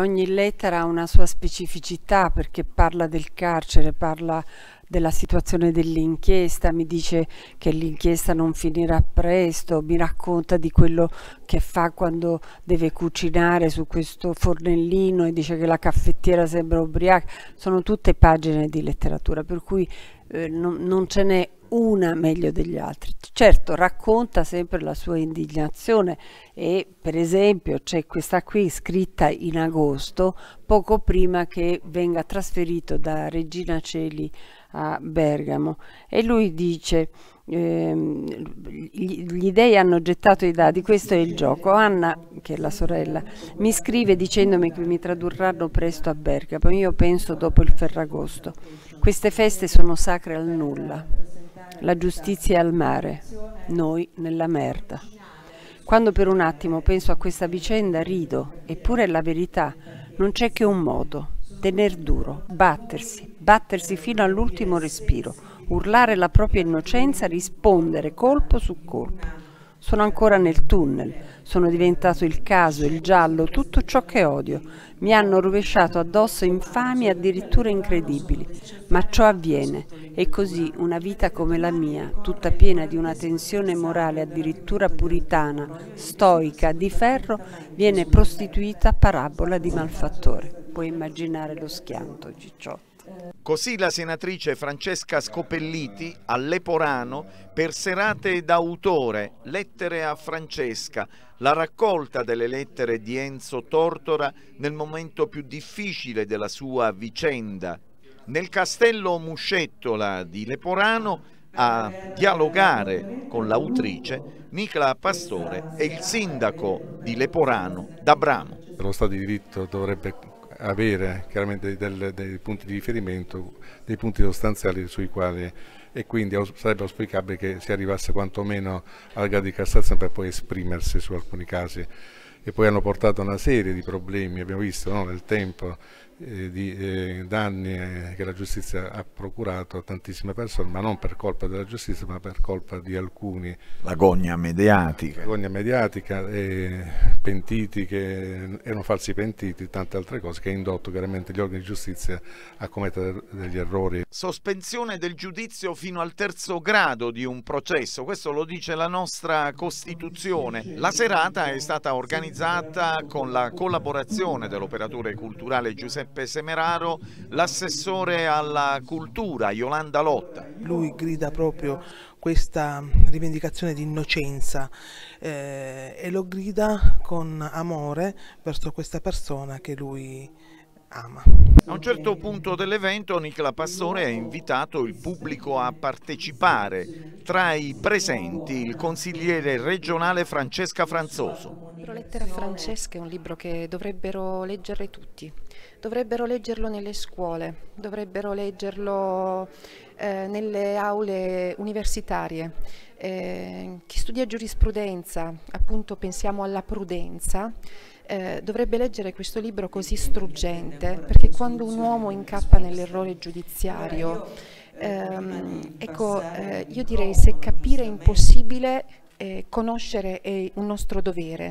Ogni lettera ha una sua specificità perché parla del carcere, parla della situazione dell'inchiesta, mi dice che l'inchiesta non finirà presto, mi racconta di quello che fa quando deve cucinare su questo fornellino e dice che la caffettiera sembra ubriaca, sono tutte pagine di letteratura per cui eh, non, non ce n'è una meglio degli altri. Certo, racconta sempre la sua indignazione e per esempio c'è questa qui scritta in agosto, poco prima che venga trasferito da Regina Celi a Bergamo e lui dice ehm, gli dei hanno gettato i dadi, questo è il gioco. Anna, che è la sorella, mi scrive dicendomi che mi tradurranno presto a Bergamo, io penso dopo il Ferragosto. Queste feste sono sacre al nulla la giustizia è al mare, noi nella merda. Quando per un attimo penso a questa vicenda rido, eppure è la verità, non c'è che un modo, tener duro, battersi, battersi fino all'ultimo respiro, urlare la propria innocenza, rispondere colpo su colpo. Sono ancora nel tunnel, sono diventato il caso, il giallo, tutto ciò che odio. Mi hanno rovesciato addosso infami addirittura incredibili. Ma ciò avviene e così una vita come la mia, tutta piena di una tensione morale addirittura puritana, stoica, di ferro, viene prostituita a parabola di malfattore. Puoi immaginare lo schianto, Cicciotto. Così la senatrice Francesca Scopelliti a Leporano per serate d'autore, lettere a Francesca, la raccolta delle lettere di Enzo Tortora nel momento più difficile della sua vicenda. Nel castello Muscettola di Leporano a dialogare con l'autrice Nicla Pastore e il sindaco di Leporano d'Abramo. Lo Stato di diritto dovrebbe avere chiaramente dei, dei punti di riferimento, dei punti sostanziali sui quali e quindi sarebbe auspicabile che si arrivasse quantomeno al grado di Cassazione per poi esprimersi su alcuni casi. E poi hanno portato una serie di problemi, abbiamo visto no, nel tempo, eh, di eh, danni eh, che la giustizia ha procurato a tantissime persone, ma non per colpa della giustizia, ma per colpa di alcuni. L'agonia mediatica. L'agonia mediatica, eh, pentiti che erano falsi pentiti, tante altre cose che ha indotto chiaramente gli organi di giustizia a commettere degli errori. Sospensione del giudizio fino al terzo grado di un processo, questo lo dice la nostra Costituzione. La serata è stata organizzata con la collaborazione dell'operatore culturale Giuseppe Giuseppe Semeraro, l'assessore alla cultura Yolanda Lotta. Lui grida proprio questa rivendicazione di innocenza eh, e lo grida con amore verso questa persona che lui ama. A un certo punto dell'evento Nicola Pastore ha invitato il pubblico a partecipare. Tra i presenti il consigliere regionale Francesca Franzoso. Libro Lettera Francesca è un libro che dovrebbero leggere tutti, dovrebbero leggerlo nelle scuole, dovrebbero leggerlo eh, nelle aule universitarie. Eh, chi studia giurisprudenza, appunto pensiamo alla prudenza, eh, dovrebbe leggere questo libro così struggente, perché quando un uomo incappa nell'errore giudiziario, ehm, ecco, eh, io direi se capire è impossibile, eh, conoscere è un nostro dovere.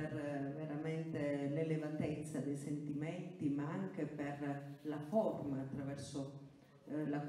per eh, veramente l'elevatezza dei sentimenti ma anche per la forma attraverso eh, la